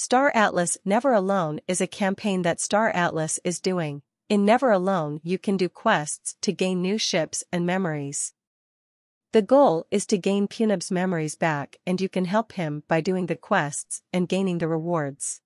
Star Atlas Never Alone is a campaign that Star Atlas is doing. In Never Alone you can do quests to gain new ships and memories. The goal is to gain Punib's memories back and you can help him by doing the quests and gaining the rewards.